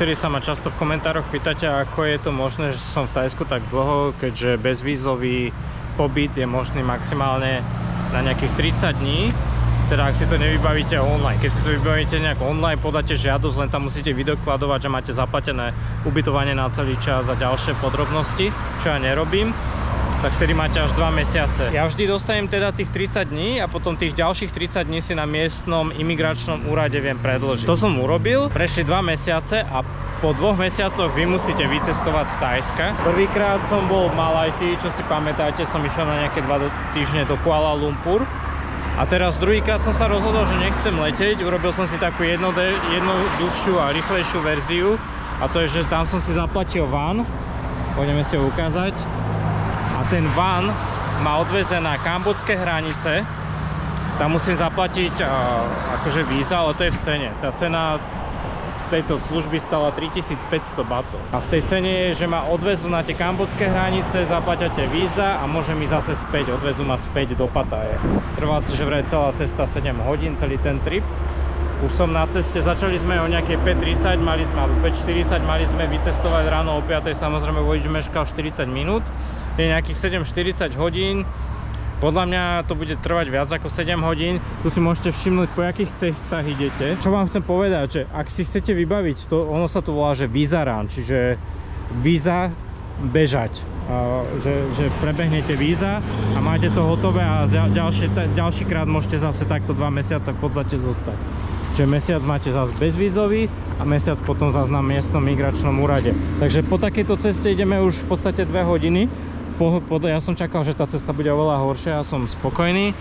Niektorí sa ma často v komentároch pýtate, ako je to možné, že som v Tajsku tak dlho, keďže bezvízový pobyt je možný maximálne na nejakých 30 dní. Teda ak si to nevybavíte online. Keď si to vybavíte nejak online, podáte žiadosť, len tam musíte vydokladovať, že máte zaplatené ubytovanie na celý čas a ďalšie podrobnosti, čo ja nerobím tak vtedy máte až 2 mesiace. Ja vždy dostanem teda tých 30 dní a potom tých ďalších 30 dní si na miestnom imigračnom úrade viem predložiť. To som urobil, prešli 2 mesiace a po dvoch mesiacoch vy musíte vycestovať z Tajska. Prvýkrát som bol v Malajsii, čo si pamätáte, som išiel na nejaké 2 týždne do Kuala Lumpur. A teraz druhýkrát som sa rozhodol, že nechcem leteť, urobil som si takú jednoduchšiu a rýchlejšiu verziu a to je, že tam som si zaplatil van, pôjdeme si ho ukázať ten van ma odveze na kambodské hranice. Tam musím zaplatiť akože víza, ale to je v cene. Tá cena tejto služby stala 3500 batov. A v tej cene je, že ma odvezú na tie kambodské hranice, zaplaťate víza a môže mi zase späť, odvezú ma späť do Pataje. Trvá, že vraj celá cesta 7 hodín, celý ten trip. Už som na ceste, začali sme o nejakej 5.30, mali sme, alebo 5.40, mali sme vycestovať ráno o 5.00, samozrejme vodič meškal 40 minút je nejakých 7-40 hodín. Podľa mňa to bude trvať viac ako 7 hodín. Tu si môžete všimnúť, po akých cestách idete. Čo vám chcem povedať, že ak si chcete vybaviť, to, ono sa to volá, že Visa Run, čiže víza bežať. A, že, že prebehnete víza a máte to hotové a ďalší, ďalší krát môžete zase takto 2 mesiace v podstate zostať. Čiže mesiac máte zase bezvízový a mesiac potom zase na miestnom migračnom úrade. Takže po takejto ceste ideme už v podstate 2 hodiny ja som čakal, že tá cesta bude oveľa horšia, ja som spokojný.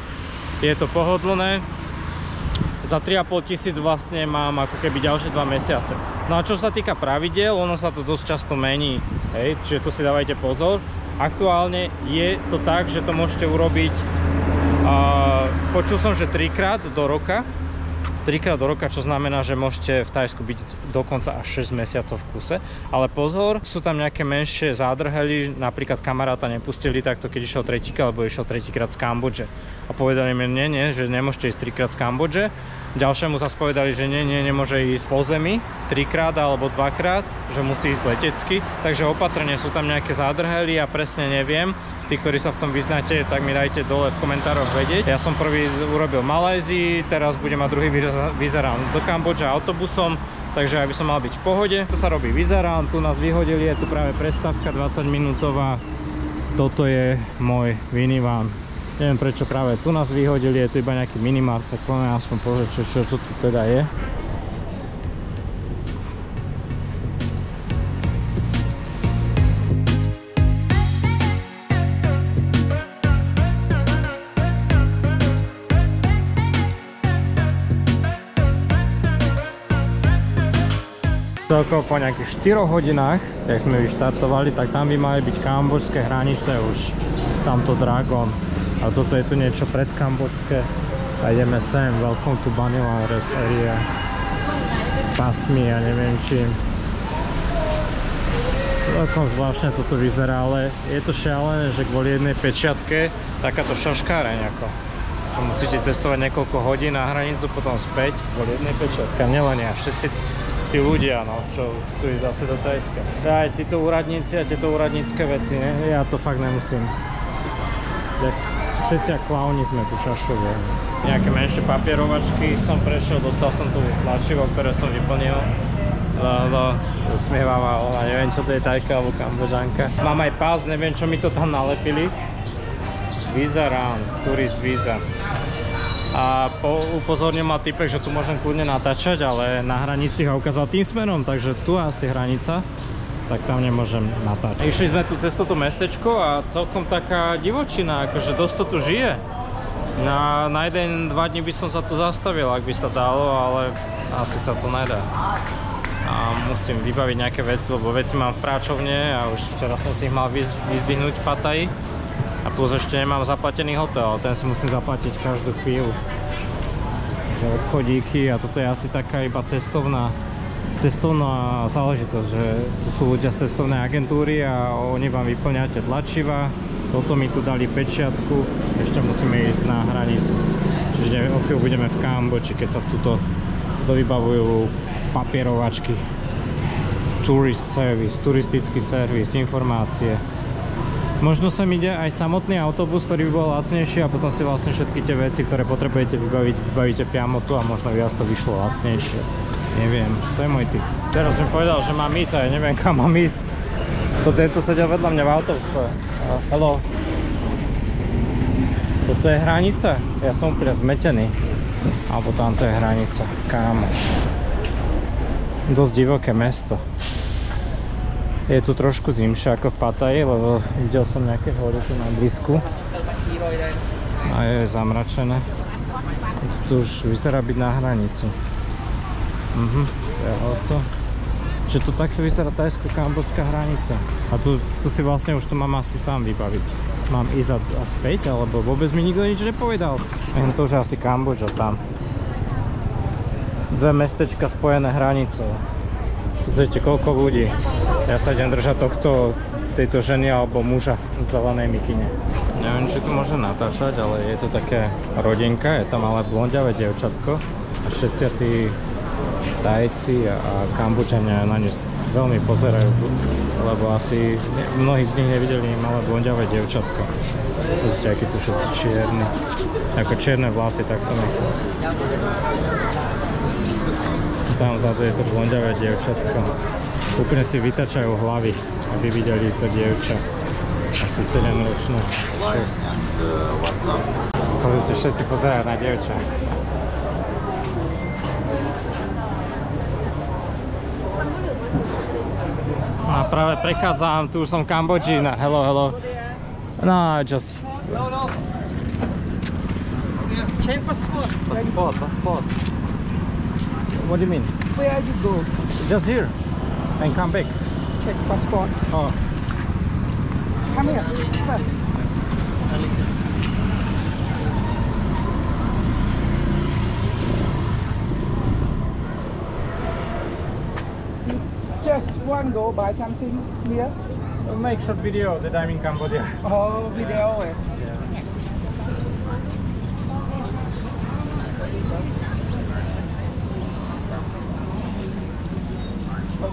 Je to pohodlné. Za 3,5 tisíc vlastne mám ako keby ďalšie 2 mesiace. No a čo sa týka pravidel, ono sa to dosť často mení, hej, čiže tu si dávajte pozor. Aktuálne je to tak, že to môžete urobiť, uh, počul som, že 3 krát do roka, trikrát do roka, čo znamená, že môžete v Tajsku byť dokonca až 6 mesiacov v kuse. Ale pozor, sú tam nejaké menšie zádrhely, napríklad kamaráta nepustili takto, keď išiel tretíkrát, alebo išiel tretíkrát z Kambodže. A povedali mi, nie, nie, že nemôžete ísť trikrát z Kambodže. Ďalšiemu sa spovedali, že nie, nie, nemôže ísť po zemi trikrát alebo dvakrát, že musí ísť letecky. Takže opatrne sú tam nejaké zádrhely a presne neviem, tí, ktorí sa v tom vyznáte, tak mi dajte dole v komentároch vedieť. Ja som prvý urobil Malajzii, teraz budem mať druhý vyzerám do Kambodža autobusom, takže aby som mal byť v pohode. To sa robí vyzerám, tu nás vyhodili, je tu práve prestávka 20 minútová. Toto je môj minivan. Neviem prečo práve tu nás vyhodili, je tu iba nejaký minimart, tak poďme aspoň pozrieť, čo, čo, čo tu teda je. Celkovo po nejakých 4 hodinách, keď sme vyštartovali, tak tam by mali byť kambočské hranice už tamto Dragon. A toto je tu niečo pred kambočské. A ideme sem, welcome to Banila Rest area. S pasmi a neviem čím. Celkom zvláštne toto vyzerá, ale je to šialené, že kvôli jednej pečiatke takáto šaškáreň ako. Musíte cestovať niekoľko hodín na hranicu, potom späť kvôli jednej pečiatke. Nielen ja, všetci tí ľudia, no, čo chcú ísť zase do Tajska. Aj títo úradníci a tieto úradnícke veci, ne? ja to fakt nemusím. Tak všetci ako klauni sme tu šašovia. Nejaké menšie papierovačky som prešiel, dostal som tu tlačivo, ktoré som vyplnil. No, no, usmievala ona, neviem čo to je tajka alebo kambožanka. Mám aj pás, neviem čo mi to tam nalepili. Visa Rounds, Tourist Visa a po, upozornil ma typek, že tu môžem kľudne natáčať, ale na hranici ho ukázal tým smerom, takže tu asi hranica, tak tam nemôžem natáčať. Išli sme tu cez toto mestečko a celkom taká divočina, akože dosť to tu žije. Na, na jeden, dva dní by som sa tu zastavil, ak by sa dalo, ale asi sa to nedá. A musím vybaviť nejaké veci, lebo veci mám v práčovne a už včera som si ich mal vyzdvihnúť v. A plus ešte nemám zaplatený hotel, ten si musím zaplatiť každú chvíľu. Takže obchodíky a toto je asi taká iba cestovná cestovná záležitosť, že tu sú ľudia z cestovnej agentúry a oni vám vyplňate tlačiva, toto mi tu dali pečiatku, ešte musíme ísť na hranicu. Čiže o chvíľu budeme v Kamboči, keď sa tuto dovybavujú papierovačky. tourist service, turistický servis, informácie. Možno sem ide aj samotný autobus, ktorý by bol lacnejší a potom si vlastne všetky tie veci, ktoré potrebujete vybaviť, vybavíte priamo tu a možno viac to vyšlo lacnejšie. Neviem, to je môj tip. Teraz mi povedal, že mám ísť a ja neviem kam mám ísť. To tento sedel vedľa mňa v autobuse. Hello. Toto je hranica? Ja som úplne zmetený. Alebo tam to je hranica. Kámo. Dosť divoké mesto. Je tu trošku zimšie ako v Pataji, lebo videl som nejaké hory tu na blízku. A je zamračené. Tu už vyzerá byť na hranicu. Mhm, to je auto. Čiže tu takto vyzerá tajsko-kambodžská hranica. A tu, tu si vlastne už to mám asi sám vybaviť. Mám ísť a späť, alebo vôbec mi nikto nič nepovedal. Len to, že asi Kambodža tam. Dve mestečka spojené hranicou. Pozrite, koľko ľudí. Ja sa idem držať tohto, tejto ženy alebo muža v zelenej mikine. Neviem, či tu môžem natáčať, ale je to také rodinka, je tam ale blondiavé dievčatko a všetci tí Tajci a Kambodžania na ne veľmi pozerajú, lebo asi mnohí z nich nevideli malé blondiavé dievčatko. Pozrite, akí sú všetci čierni. Ako čierne vlasy, tak som myslel. Tam vzadu je to blondiavé dievčatko. Úplne si vytačajú hlavy, aby videli to dievča. Asi 7 ročné. 6. Pozrite, všetci pozerajú na dievča. No a práve prechádzam, tu už som v Kambodži, na hello, hello. No, just... No, no. Check passport. Passport, passport. What do you mean? Where you go? Just here. And come back. Check passport. Oh. Come here. Come. Just one go buy something here. Make short video that I'm in Cambodia. Oh, video. eh? But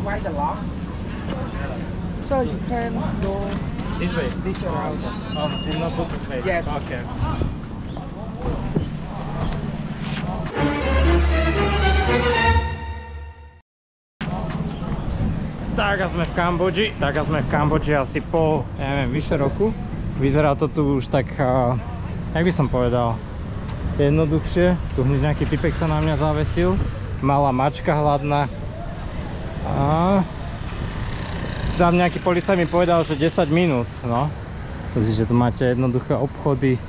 why the lock? So you can go This way. this around. Oh, did not book it. Yes. Okay. Tak a sme v Kambodži, tak a sme v Kambodži asi po, ja neviem, vyše roku. Vyzerá to tu už tak, uh, jak by som povedal, jednoduchšie. Tu hneď nejaký typek sa na mňa zavesil. Malá mačka hladná. Tam nejaký policaj mi povedal, že 10 minút, no. Pozrite, tu máte jednoduché obchody.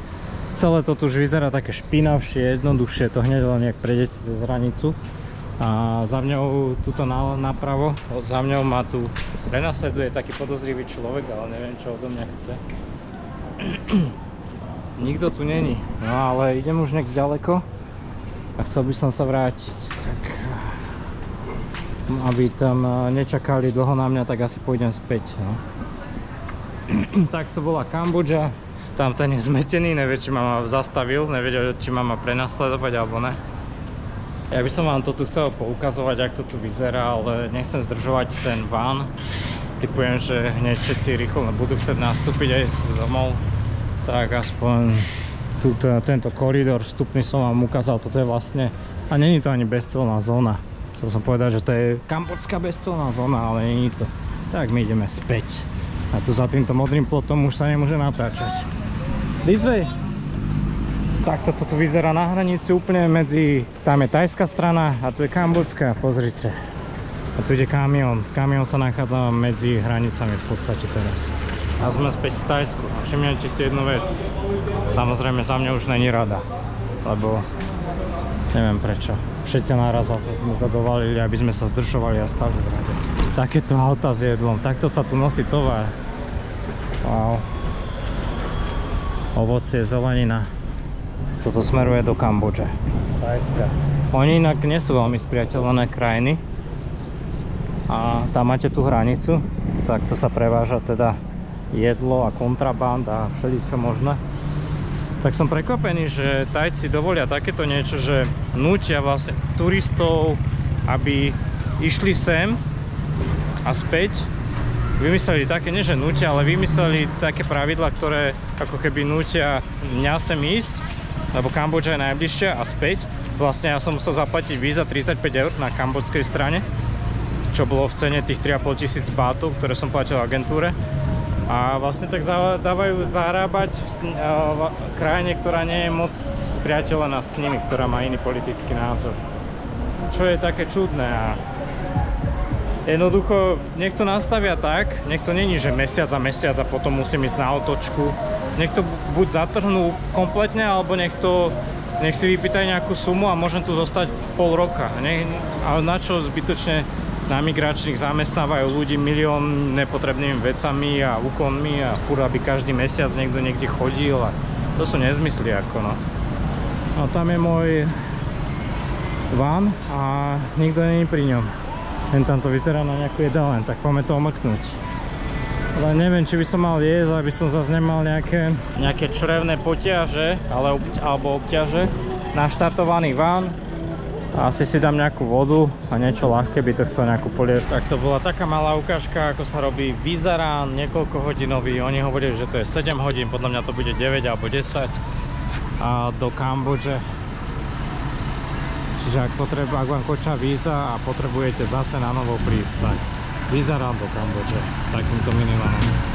Celé to tu už vyzerá také špinavšie, jednoduchšie, to hneď len jak prejdete cez hranicu. A za mňou, tuto na, napravo, za mňou ma tu prenasleduje taký podozrivý človek, ale neviem čo odo mňa chce. Nikto tu není, no ale idem už nejak ďaleko a chcel by som sa vrátiť, tak aby tam eh, nečakali dlho na mňa, tak asi pôjdem späť. No. tak to bola Kambodža, tam ten je zmetený, nevie, či ma zastavil, nevedel, či ma má prenasledovať alebo ne. Ja by som vám to tu chcel poukazovať, ak to tu vyzerá, ale nechcem zdržovať ten van. Typujem, že hneď všetci rýchlo budú chcieť nastúpiť aj s domov. Tak aspoň túto, tento koridor vstupný som vám ukázal, toto je vlastne, a není to ani bezcelná zóna. Chcel som povedať, že to je kambodská bezcelná zóna, ale není to. Tak my ideme späť. A tu za týmto modrým plotom už sa nemôže natáčať. This way. Takto to tu vyzerá na hranici úplne medzi, tam je tajská strana a tu je kambodská, pozrite. A tu ide kamión. Kamión sa nachádza medzi hranicami v podstate teraz. A sme späť v Tajsku. A si jednu vec. Samozrejme za mňa už není rada. Lebo neviem prečo. Všetci naraz zase sme zadovalili, aby sme sa zdržovali a stali v rade. Takéto auta s jedlom. Takto sa tu nosí tovar. Wow. Ovocie, zelenina. Toto smeruje do Kambodže. Z Tajska. Oni inak nie sú veľmi spriateľné krajiny. A tam máte tú hranicu. Takto sa preváža teda jedlo a kontraband a všeličo možné. Tak som prekvapený, že Tajci dovolia takéto niečo, že nútia vlastne turistov, aby išli sem a späť vymysleli také, nie že nutia, ale vymysleli také pravidla, ktoré ako keby nutia mňa sem ísť, lebo Kambodža je najbližšia a späť. Vlastne ja som musel zaplatiť víza 35 eur na kambodskej strane, čo bolo v cene tých 3,5 tisíc bátov, ktoré som platil agentúre. A vlastne tak dávajú zarábať v krajine, ktorá nie je moc spriateľená s nimi, ktorá má iný politický názor. Čo je také čudné a Jednoducho, nech to nastavia tak, nech to není, že mesiac za mesiac a potom musím ísť na otočku. Nech to buď zatrhnú kompletne, alebo nech to nech si vypýtajú nejakú sumu a môžem tu zostať pol roka. Nech, ale na čo zbytočne na migračných zamestnávajú ľudí milión nepotrebnými vecami a úkonmi a furt, aby každý mesiac niekto niekde chodil a to sú nezmysly ako no. A tam je môj van a nikto není pri ňom. Len tam to vyzerá na nejakú jedalen, tak poďme to omrknúť. Ale neviem, či by som mal jesť, aby som zase nemal nejaké, nejaké črevné potiaže, ale, alebo obťaže. Naštartovaný van. Asi si dám nejakú vodu a niečo ľahké by to chcel nejakú polievku. Tak to bola taká malá ukážka, ako sa robí Vizarán, niekoľko hodinový. Oni hovorili, že to je 7 hodín, podľa mňa to bude 9 alebo 10. A do Kambodže Čiže ak, potreba, ak vám koča víza a potrebujete zase na novo prísť, tak víza rád do Kambodže, takýmto minimálom.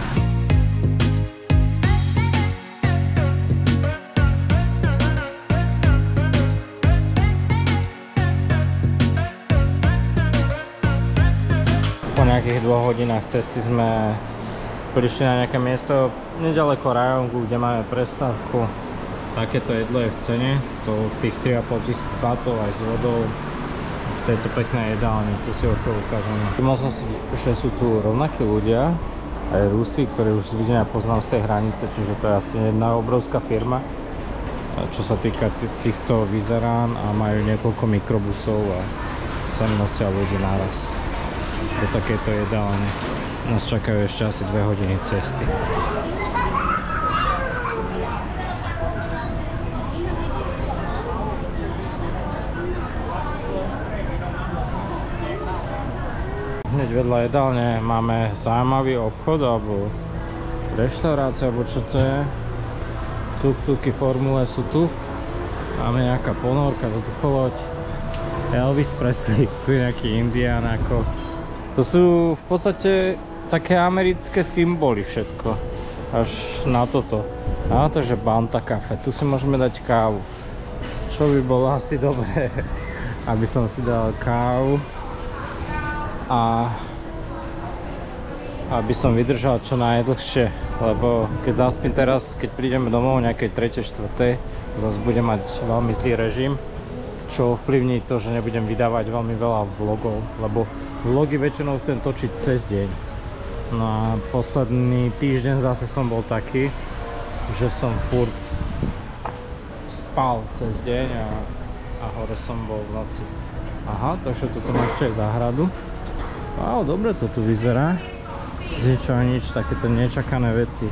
Nejakých dvoch hodinách cesty sme prišli na nejaké miesto nedaleko Rajongu, kde máme prestávku takéto jedlo je v cene, to tých 3,5 tisíc batov aj s vodou. Je to pekné jedálne, tu si ho ukážem. Mal som si, že sú tu rovnakí ľudia, aj Rusi, ktorí už vidím a poznám z tej hranice, čiže to je asi jedna obrovská firma, čo sa týka týchto vyzerán a majú niekoľko mikrobusov a sem nosia ľudí naraz do takéto jedálne. Nás čakajú ešte asi 2 hodiny cesty. hneď vedľa jedálne máme zaujímavý obchod alebo reštaurácia, alebo čo to je. Tuk-tuky formule sú tu. Máme nejaká ponorka, vzducholoď. Elvis Presley, tu je nejaký indián ako. To sú v podstate také americké symboly všetko. Až na toto. A to, že Banta kafe. Tu si môžeme dať kávu. Čo by bolo asi dobré, aby som si dal kávu a aby som vydržal čo najdlhšie lebo keď zaspím teraz, keď prídeme domov nejakej 3. 4. zase budem mať veľmi zlý režim čo ovplyvní to, že nebudem vydávať veľmi veľa vlogov lebo vlogy väčšinou chcem točiť cez deň no a posledný týždeň zase som bol taký že som furt spal cez deň a, a hore som bol v noci aha, takže tu máš aj záhradu Wow, dobre to tu vyzerá. Z ničoho nič, takéto nečakané veci.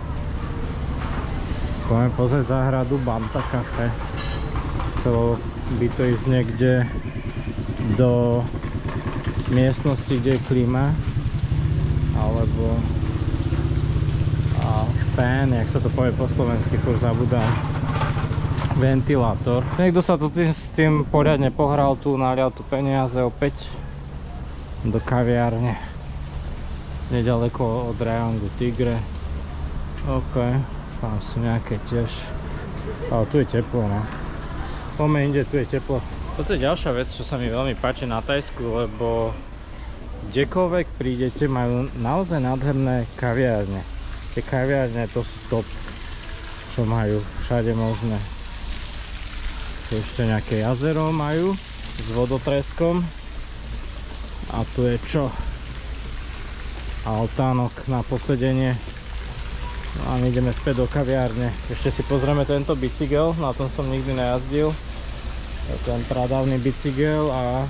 Poďme pozrieť záhradu Banta Cafe. Chcelo by to ísť niekde do miestnosti, kde je klíma. Alebo fan, jak sa to povie po slovensky, furt zabudám ventilátor. Niekto sa tu s tým poriadne pohral tu, nalial tu peniaze opäť do kaviárne nedaleko od Rajongu Tigre ok tam sú nejaké tiež ale tu je teplo no poďme inde, tu je teplo toto je ďalšia vec, čo sa mi veľmi páči na Tajsku, lebo kdekoľvek prídete, majú naozaj nádherné kaviárne. Tie kaviárne to sú top, čo majú všade možné. Tu ešte nejaké jazero majú s vodotreskom. A tu je čo? Altánok na posedenie. No a my ideme späť do kaviárne. Ešte si pozrieme tento bicykel na tom som nikdy nejazdil ten pradávny bicykel a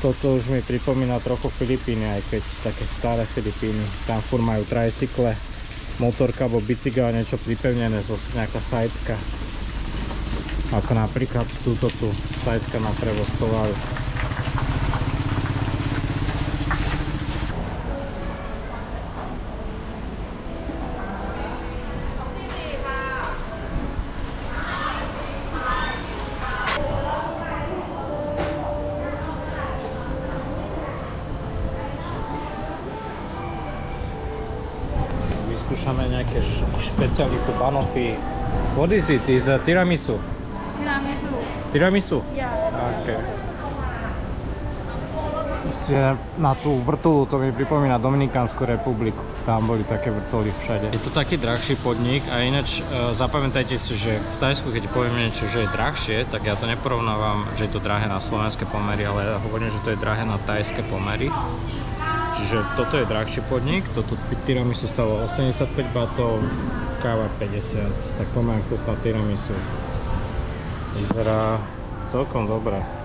toto už mi pripomína trochu Filipíny aj keď také staré Filipíny. Tam fur majú trajcykle motorka alebo bicykel a niečo pripevnené zo nejaká sajtka ako napríklad túto tu sajtka na prevoz tovaru vyskúšame nejaké špecialitu Banoffee. What is it? Is a tiramisu? Tiramisu. Tiramisu? Yeah. Okay. Proste na tú vrtulu, to mi pripomína Dominikánsku republiku. Tam boli také vrtuly všade. Je to taký drahší podnik a ináč e, zapamätajte si, že v Tajsku, keď poviem niečo, že je drahšie, tak ja to neporovnávam, že je to drahé na slovenské pomery, ale ja hovorím, že to je drahé na tajské pomery. Čiže toto je drahší podnik, toto tiramisu stalo 85 batov, káva 50, tak poďme chutnať tiramisu. Vyzerá celkom dobre.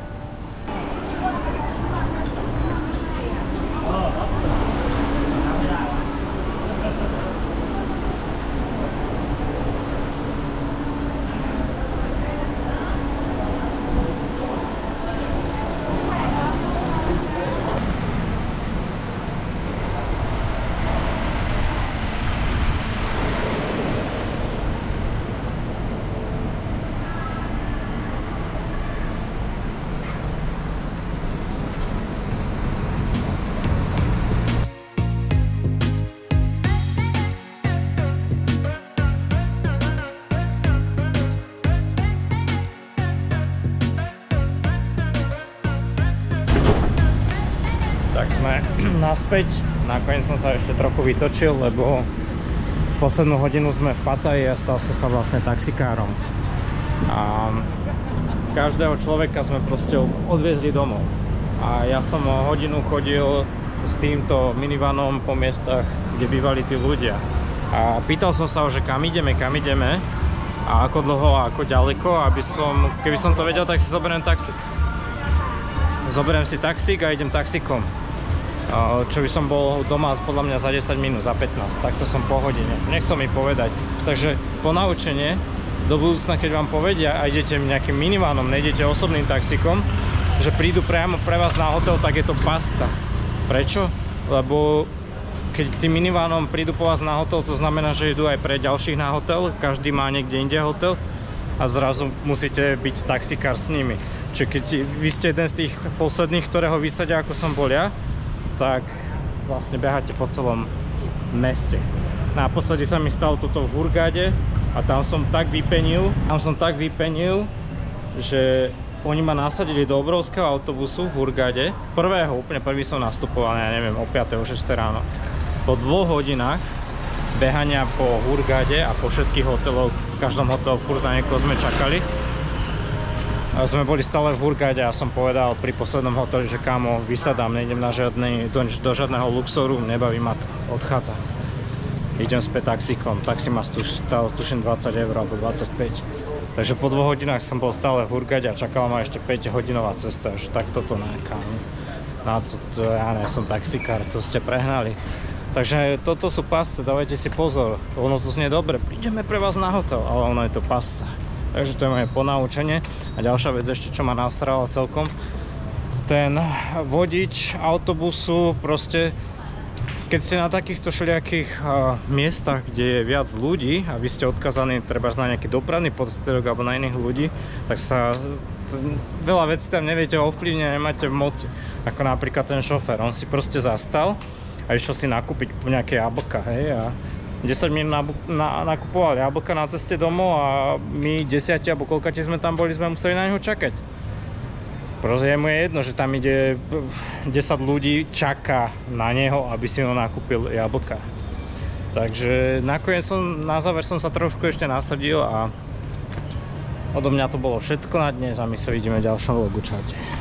Naspäť. Nakoniec som sa ešte trochu vytočil, lebo poslednú hodinu sme v Pataji a stal som sa vlastne taxikárom. A každého človeka sme proste odviezli domov. A ja som o hodinu chodil s týmto minivanom po miestach, kde bývali tí ľudia. A pýtal som sa že kam ideme, kam ideme a ako dlho a ako ďaleko, aby som, keby som to vedel, tak si zoberiem taxi. Zoberiem si taxík a idem taxikom. Čo by som bol doma podľa mňa za 10 minút, za 15. Takto som po hodine. Nechcel mi povedať. Takže po naučenie do budúcna, keď vám povedia a idete nejakým minivánom, nejdete osobným taxikom, že prídu priamo pre vás na hotel, tak je to pasca. Prečo? Lebo keď tým minivánom prídu po vás na hotel, to znamená, že idú aj pre ďalších na hotel, každý má niekde inde hotel a zrazu musíte byť taxikár s nimi. Čiže keď vy ste jeden z tých posledných, ktorého vysadia, ako som bol ja, tak vlastne beháte po celom meste. Naposledy sa mi stalo toto v Hurgade a tam som tak vypenil, tam som tak vypenil, že oni ma nasadili do obrovského autobusu v Hurgade. Prvého, úplne prvý som nastupoval, ja neviem, o 5. o 6. ráno. Po dvoch hodinách behania po Hurgade a po všetkých hoteloch, v každom hotelu furt na niekoho sme čakali. Sme boli stále v Hurgade a som povedal pri poslednom hoteli, že kámo, vysadám, nejdem na žiadny, do, do žiadneho luxoru, nebaví ma to, odchádzam. Idem späť taxíkom, taxi ma stál tuším 20 eur alebo 25. Takže po dvoch hodinách som bol stále v Hurgade a čakala ma ešte 5 hodinová cesta, že tak toto ne, kámo. Na to, to, ja nie som taxikár, to ste prehnali. Takže toto sú pasce, dávajte si pozor. Ono to znie dobre, prídeme pre vás na hotel, ale ono je to pasca. Takže to je moje ponaučenie. A ďalšia vec ešte, čo ma nasrala celkom, ten vodič autobusu proste keď ste na takýchto všelijakých uh, miestach, kde je viac ľudí a vy ste odkazaní treba na nejaký dopravný podstredok alebo na iných ľudí, tak sa veľa vecí tam neviete ovplyvniť a nemáte v moci. Ako napríklad ten šofér, on si proste zastal a išiel si nakúpiť nejaké jablka, hej, a 10 minút nabu- na, nakupoval jablka na ceste domov a my desiati alebo koľkati sme tam boli, sme museli na neho čakať. Proste mu je jedno, že tam ide 10 ľudí, čaká na neho, aby si ho nakúpil jablka. Takže nakoniec som, na záver som sa trošku ešte nasadil a odo mňa to bolo všetko na dnes a my sa vidíme v ďalšom vlogu. Čaute.